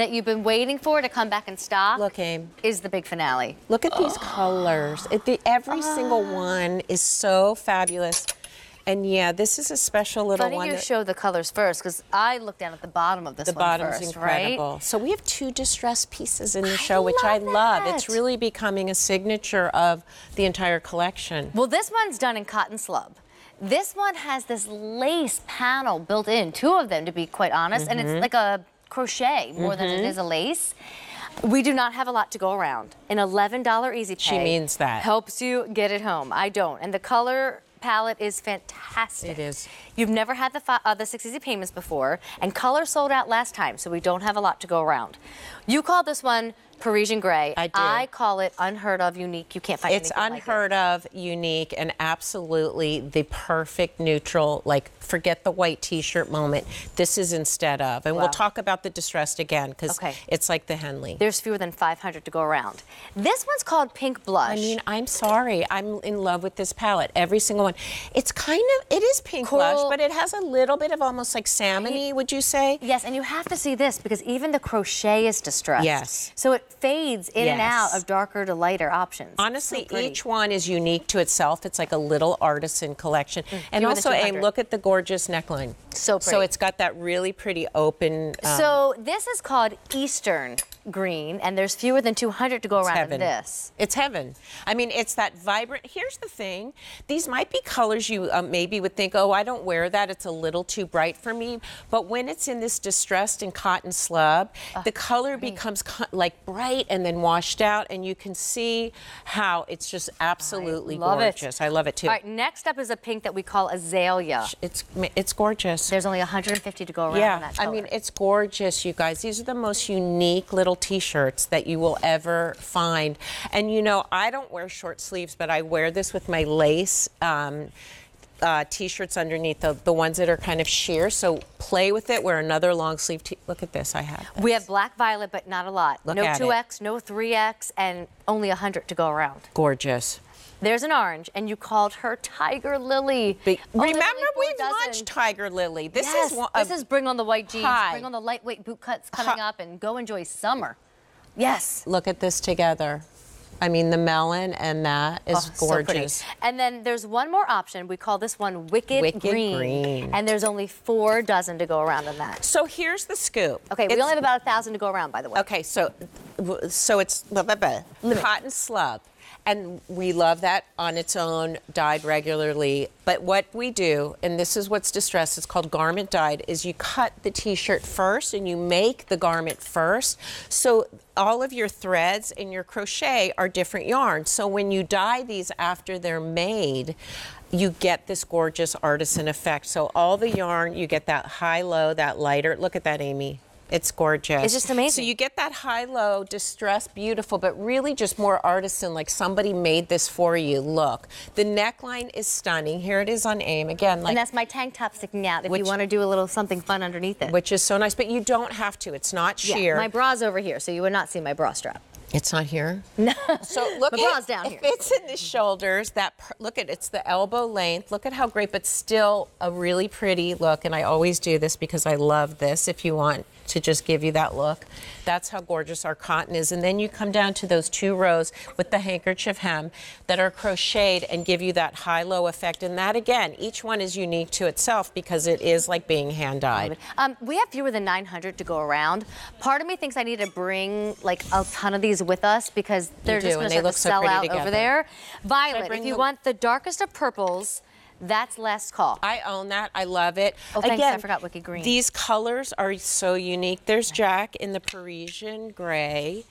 that you've been waiting for to come back in stock Look, Aim. is the big finale. Look at these colors. It, the, every single Ah. one is so fabulous. And yeah, this is a special little one. you that- show the colors first because I looked down at the bottom of this the one bottom's first, incredible. So we have two distressed pieces in the show, which I love love. It's that. really becoming a signature of the entire collection. Well, this one's done in cotton slub. This one has this lace panel built in, two of them to be quite honest, and Mm-hmm. it's like a crochet more than it mm-hmm. is a lace. We do not have a lot to go around. An $11 easy pay. She means that. Helps you get it home. I don't. And the color palette is fantastic. It is. You've never had the, uh, the six easy payments before, and color sold out last time, so we don't have a lot to go around. You call this one Parisian gray. I do. I call it unheard of, unique. You can't find it. It's anything like it. unheard of, unique, and absolutely the perfect neutral, like forget the white t-shirt moment. This is instead of. And Wow. we'll talk about the distressed again because Okay. it's like the Henley. There's fewer than 500 to go around. This one's called Pink Blush. I mean, I'm sorry. I'm in love with this palette. Every single one. It's kind of, it is pink Coral- blush, but it has a little bit of almost like salmony, would you say? yes, and you have to see this because even the crochet is distressed. Yes. So it fades in and out of darker to lighter options. Honestly, So each one is unique to itself. It's like a little artisan collection. And also, Aim, 200. look at the gorgeous neckline. So So it's got that really pretty open. um, So this is called Eastern green, and there's fewer than 200 to go around heaven. this. It's heaven. I mean, it's that vibrant. Here's the thing: these might be colors you um, maybe would think, oh, I don't wear that. It's a little too bright for me. But when it's in this distressed and cotton slub, the color becomes co- like bright and then washed out, and you can see how it's just absolutely I love it. I love it too. All right, next up is a pink that we call Azalea. It's it's gorgeous. There's only 150 to go around Yeah, that I mean, it's gorgeous, you guys. These are the most unique little t shirts that you will ever find. And you know, I don't wear short sleeves, but I wear this with my lace. Um, uh, t-shirts underneath the, the ones that are kind of sheer so play with it wear another long sleeve t- look at this i have this. we have black violet, but not a lot. Look no at 2X, no 3X, and only 100 to go around. gorgeous There's an orange, and you called her Tiger Lily. Be- remember we've dozen. launched tiger lily this yes, is one this is bring on the white jeans, Hi. bring on the lightweight boot cuts coming Hi. up, and go enjoy summer. Yes. look at this together i mean the melon and that is Oh, so gorgeous And then there's one more option. We call this one Wicked, Wicked Green. Green. And there's only four dozen to go around in that. so here's the scoop Okay, we only have about a thousand to go around, by the way. Okay, so so it's blah, blah, blah, cotton slub. And we love that on its own, dyed regularly. But what we do, and this is what's distressed, it's called garment dyed, is you cut the t-shirt first and you make the garment first. So all of your threads and your crochet are different yarns. So when you dye these after they're made, you get this gorgeous artisan effect. So all the yarn, you get that high-low, that lighter. Look at that, Amy. It's gorgeous. It's just amazing. So you get that high-low, distress, beautiful, but really just more artisan, like somebody made this for you. Look, the neckline is stunning. Here it is on AIM again, like and that's my tank top sticking out if Which- you want to do a little something fun underneath it. which is so nice. But you don't have to. It's not Yeah, sheer. my bra's over here, so you would not see my bra strap. It's not here. No. So look My at bra's down it here. fits in the shoulders. That per- look at it's the elbow length. Look at how great, but still a really pretty look. And I always do this because I love this. If you want to just give you that look, that's how gorgeous our cotton is. And then you come down to those two rows with the handkerchief hem that are crocheted and give you that high-low effect. And that again, each one is unique to itself because it is like being hand dyed. Um, we have fewer than 900 to go around. Part of me thinks I need to bring like a ton of these with us because they're do, just going to start so sell out together. over there. Violet, if you the- want the darkest of purples, that's last call. I own that. I love it. Oh, thanks. I Again, forgot Wicked Green. These colors are so unique. There's Jack in the Parisian gray.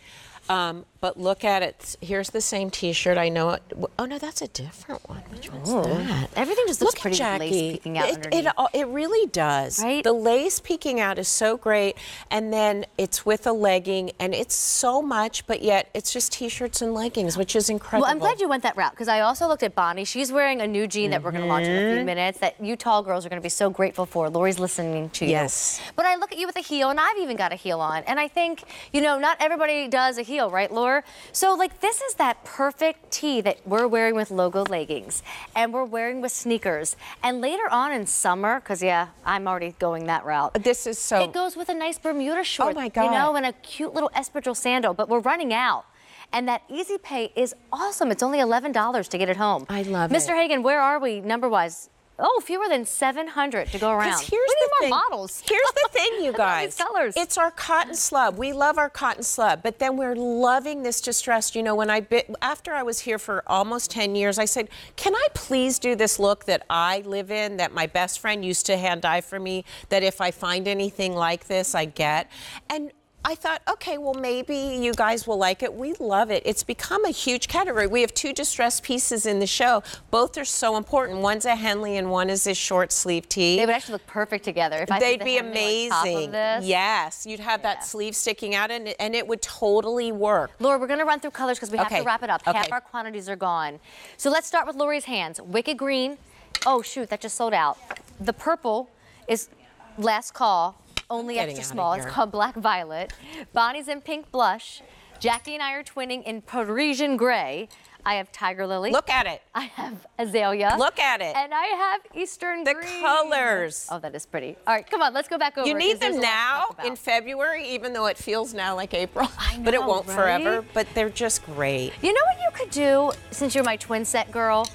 Um, but look at it. Here's the same T-shirt. I know it. Oh no, that's a different one. Which one's that? Everything just looks Look pretty at Jackie. lace peeking out it, underneath. It, it really does. Right? The lace peeking out is so great, and then it's with a legging, and it's so much, but yet it's just T-shirts and leggings, which is incredible. Well, I'm glad you went that route because I also looked at Bonnie. She's wearing a new jean that we're going to launch in a Mm-hmm. few minutes that you tall girls are going to be so grateful for. Lori's listening to you. Yes. But I look at you with a heel, and I've even got a heel on. And I think, you know, not everybody does a heel, right, Laura? So, like, this is that perfect tee that we're wearing with logo leggings and we're wearing with sneakers. And later on in summer, because, yeah, I'm already going that route. This is so. It goes with a nice Bermuda short, Oh, my God. you know, and a cute little espadrille sandal, but we're running out. And that Easy Pay is awesome. It's only $11 to get it home. I love it. Mr. it. Hagen, where are we number wise? Oh, fewer than 700 to go around. here's we the thing. models. Here's the thing, you Look at all guys. these colors. It's our cotton slub. We love our cotton slub, but then we're loving this distressed. You know, when I bit, after I was here for almost 10 years, I said, "Can I please do this look that I live in, that my best friend used to hand dye for me? That if I find anything like this, I get." And I thought, okay, well, maybe you guys will like it. We love it. It's become a huge category. We have two distressed pieces in the show. Both are so important. One's a Henley and one is this short sleeve tee. They would actually look perfect together. If I They'd the be Henley on top of amazing. Yes, you'd have Yeah. that sleeve sticking out, and it, and it would totally work. Laura, we're going to run through colors because we have Okay. to wrap it up. Okay. Half our quantities are gone. So let's start with Lori's hands. Wicked green. Oh, shoot, that just sold out. The purple is last call, only Getting extra small. It's called black violet. Bonnie's in pink blush. Jackie and I are twinning in Parisian gray. I have tiger lily. Look at it. I have azalea. Look at it. And I have eastern The green. colors. Oh, that is pretty. All right, come on, let's go back over. You need them a lot to now in February, even though it feels now like April. Know, but it won't forever. But they're just great. You know what you could do since you're my twin set girl?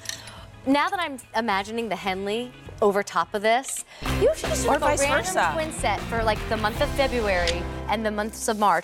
Now that I'm imagining the Henley over top of this, you should just do Or like a vice random versa. twin set for like the month of February and the months of March.